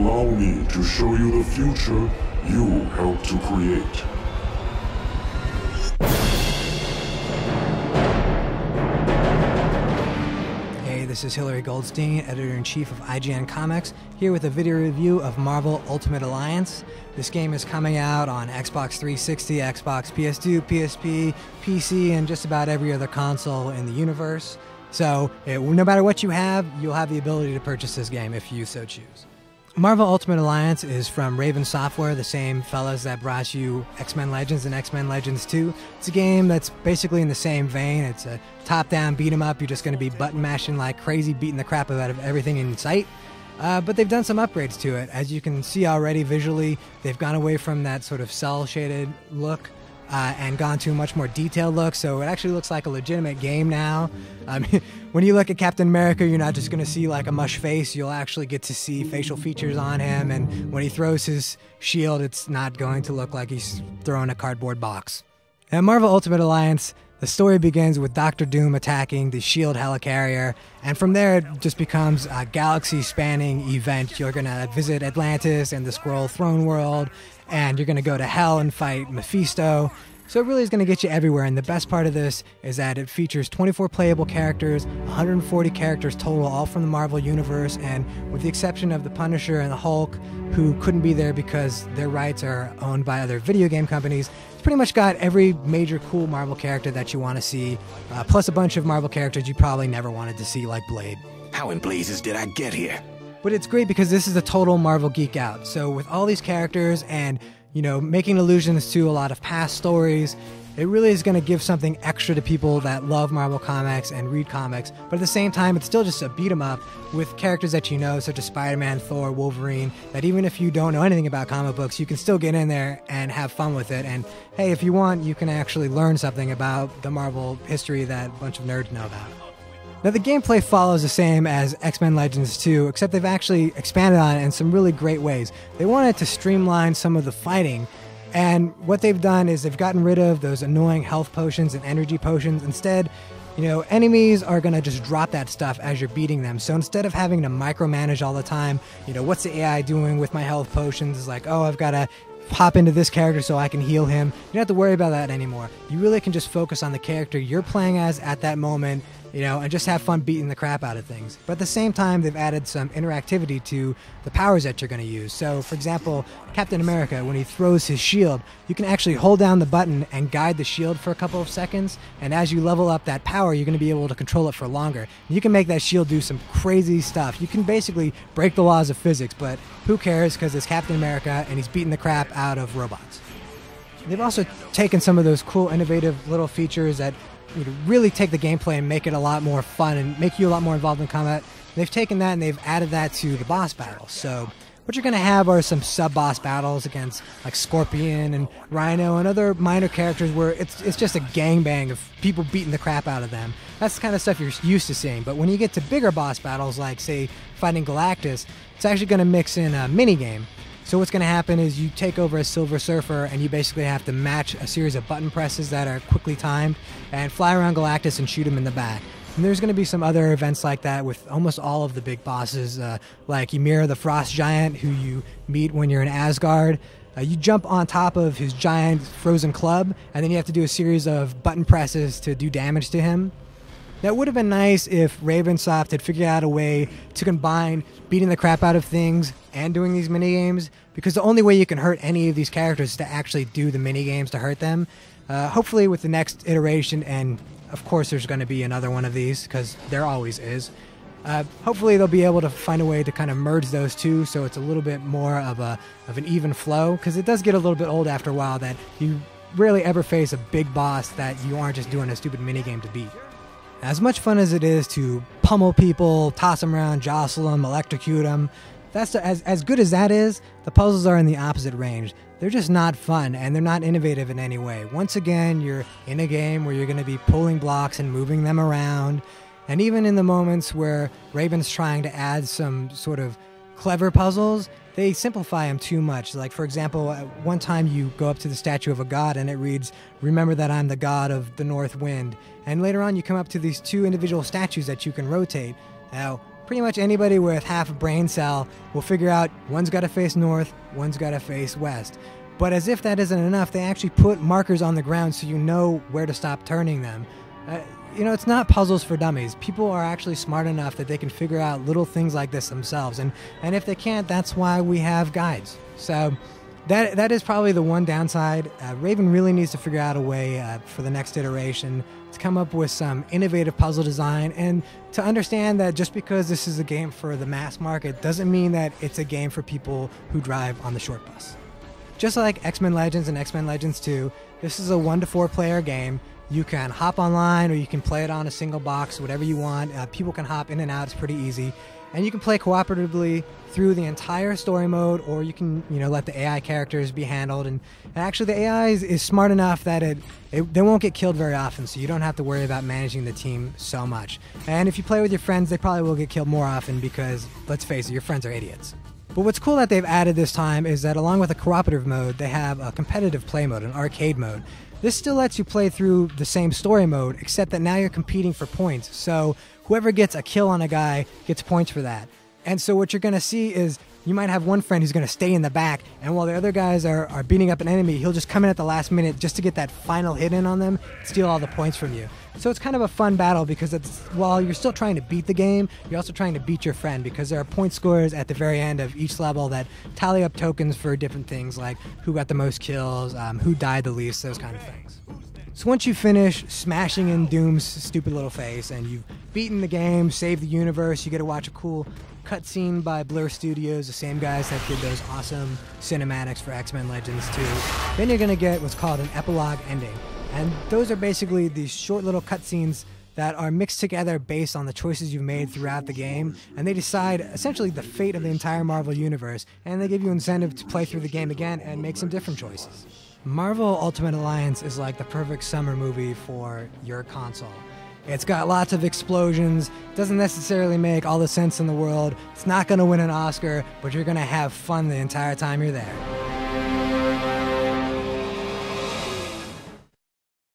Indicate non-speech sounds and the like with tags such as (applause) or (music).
Allow me to show you the future you helped to create. Hey, this is Hilary Goldstein, editor in chief of IGN Comics, here with a video review of Marvel Ultimate Alliance. This game is coming out on Xbox 360, Xbox PS2, PSP, PC, and just about every other console in the universe. So, it, no matter what you have, you'll have the ability to purchase this game if you so choose. Marvel Ultimate Alliance is from Raven Software, the same fellas that brought you X Men Legends and X Men Legends 2. It's a game that's basically in the same vein. It's a top down beat 'em up. You're just going to be button mashing like crazy, beating the crap out of everything in sight. Uh, but they've done some upgrades to it. As you can see already visually, they've gone away from that sort of cel shaded look uh, and gone to a much more detailed look. So it actually looks like a legitimate game now. Um, (laughs) when you look at Captain America, you're not just going to see like a mush face. You'll actually get to see facial features on him. And when he throws his shield, it's not going to look like he's throwing a cardboard box. At Marvel Ultimate Alliance, the story begins with Doctor Doom attacking the S.H.I.E.L.D. helicarrier, and from there it just becomes a galaxy spanning event. You're going to visit Atlantis and the Skrull Throne World, and you're going to go to Hell and fight Mephisto. So it really is going to get you everywhere, and the best part of this is that it features 24 playable characters, 140 characters total, all from the Marvel Universe, and with the exception of the Punisher and the Hulk, who couldn't be there because their rights are owned by other video game companies, it's pretty much got every major cool Marvel character that you want to see, uh, plus a bunch of Marvel characters you probably never wanted to see, like Blade. How in blazes did I get here? But it's great because this is a total Marvel geek out. So with all these characters and you know, making allusions to a lot of past stories. It really is going to give something extra to people that love Marvel Comics and read comics, but at the same time, it's still just a beat 'em up with characters that you know, such as Spider Man, Thor, Wolverine, that even if you don't know anything about comic books, you can still get in there and have fun with it. And hey, if you want, you can actually learn something about the Marvel history that a bunch of nerds know about. Now, the gameplay follows the same as X Men Legends 2, except they've actually expanded on it in some really great ways. They wanted to streamline some of the fighting, and what they've done is they've gotten rid of those annoying health potions and energy potions. Instead, you know, enemies are to just drop that stuff as you're beating them. So instead of having to micromanage all the time, you know, what's the AI doing with my health potions? It's like, oh, I've got to pop into this character so I can heal him. You don't have to worry about that anymore. You really can just focus on the character you're playing as at that moment you know, and just have fun beating the crap out of things. But at the same time, they've added some interactivity to the powers that you're going to use. So, for example, Captain America, when he throws his shield, you can actually hold down the button and guide the shield for a couple of seconds. And as you level up that power, you're going to be able to control it for longer. You can make that shield do some crazy stuff. You can basically break the laws of physics, but who cares because it's Captain America and he's beating the crap out of robots. They've also taken some of those cool, innovative little features that you know, really take the gameplay and make it a lot more fun and make you a lot more involved in combat. They've taken that and they've added that to the boss battles. So what you're going to have are some sub boss battles against like Scorpion and Rhino and other minor characters where it's it's just a gangbang of people beating the crap out of them. That's the kind of stuff you're used to seeing. But when you get to bigger boss battles like say fighting Galactus, it's actually going to mix in a mini game so what's going to happen is you take over a Silver Surfer and you basically have to match a series of button presses that are quickly timed and fly around Galactus and shoot him in the back. And there's going to be some other events like that with almost all of the big bosses, uh, like Ymir the Frost Giant, who you meet when you're in Asgard. Uh, you jump on top of his giant frozen club, and then you have to do a series of button presses to do damage to him. That would have been nice if Ravensoft had figured out a way to combine beating the crap out of things and doing these mini games because the only way you can hurt any of these characters is to actually do the mini games to hurt them. Uh, hopefully, with the next iteration, and of course, there's going to be another one of these because there always is. Uh, hopefully, they'll be able to find a way to kind of merge those two so it's a little bit more of a of an even flow because it does get a little bit old after a while that you rarely ever face a big boss that you aren't just doing a stupid mini game to beat. As much fun as it is to pummel people, toss them around, jostle them, electrocute them, that's as as good as that is. The puzzles are in the opposite range. They're just not fun and they're not innovative in any way. Once again, you're in a game where you're going to be pulling blocks and moving them around. And even in the moments where Raven's trying to add some sort of clever puzzles, they simplify them too much. Like, for example, one time you go up to the statue of a god and it reads, Remember that I'm the god of the north wind. And later on, you come up to these two individual statues that you can rotate. Now, pretty much anybody with half a brain cell will figure out one's got to face north, one's got to face west. But as if that isn't enough, they actually put markers on the ground so you know where to stop turning them. Uh, you know, it's not puzzles for dummies. People are actually smart enough that they can figure out little things like this themselves. And, and if they can't, that's why we have guides. So that, that is probably the one downside. Uh, Raven really needs to figure out a way uh, for the next iteration to come up with some innovative puzzle design and to understand that just because this is a game for the mass market doesn't mean that it's a game for people who drive on the short bus. Just like X Men Legends and X Men Legends 2, this is a one to four player game you can hop online or you can play it on a single box, whatever you want. Uh, people can hop in and out, it's pretty easy. And you can play cooperatively through the entire story mode, or you can, you know, let the AI characters be handled. And, and actually, the AI is, is, smart enough that it, it they won't get killed very often, so you don't have to worry about managing the team so much. And if you play with your friends, they probably will get killed more often because, let's face it, your friends are idiots. But what's cool that they've added this time is that along with a cooperative mode, they have a competitive play mode, an arcade mode. This still lets you play through the same story mode, except that now you're competing for points. So whoever gets a kill on a guy gets points for that. And so what you're going to see is you might have one friend who's going to stay in the back, and while the other guys are, are beating up an enemy, he'll just come in at the last minute just to get that final hit in on them, steal all the points from you. So it's kind of a fun battle because it's while you're still trying to beat the game, you're also trying to beat your friend because there are point scores at the very end of each level that tally up tokens for different things like who got the most kills, um, who died the least, those kind of things. So once you finish smashing in Doom's stupid little face and you've beaten the game, saved the universe, you get to watch a cool cutscene by Blur Studios, the same guys that did those awesome cinematics for X Men Legends 2. Then you're to get what's called an epilogue ending. And those are basically these short little cutscenes that are mixed together based on the choices you've made throughout the game, and they decide essentially the fate of the entire Marvel Universe, and they give you incentive to play through the game again and make some different choices. Marvel Ultimate Alliance is like the perfect summer movie for your console. It's got lots of explosions, doesn't necessarily make all the sense in the world, it's not going to win an Oscar, but you're going to have fun the entire time you're there.